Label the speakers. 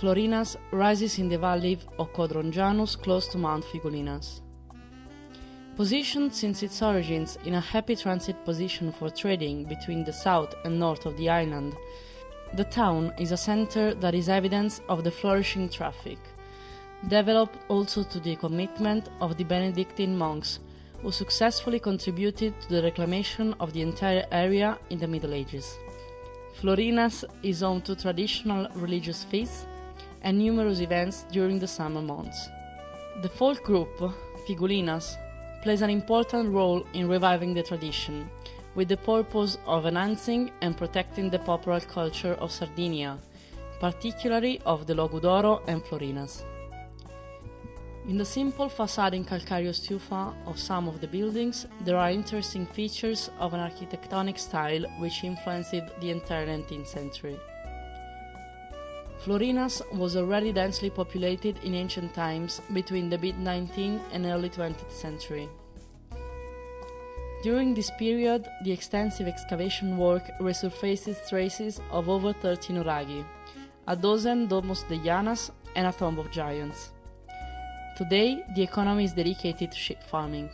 Speaker 1: Florinas rises in the valley of Codrongianos close to Mount Figulinas. Positioned since its origins in a happy transit position for trading between the south and north of the island, the town is a center that is evidence of the flourishing traffic, developed also to the commitment of the Benedictine monks who successfully contributed to the reclamation of the entire area in the Middle Ages. Florinas is home to traditional religious feasts and numerous events during the summer months. The folk group Figulinas plays an important role in reviving the tradition, with the purpose of enhancing and protecting the popular culture of Sardinia, particularly of the Logudoro and Florinas. In the simple facade in calcareous tufa of some of the buildings, there are interesting features of an architectonic style which influenced the entire 19th century. Florinas was already densely populated in ancient times between the mid 19th and early 20th century. During this period, the extensive excavation work resurfaces traces of over 30 nuraghi, a dozen domus de janas, and a tomb of giants. Today, the economy is dedicated to sheep farming.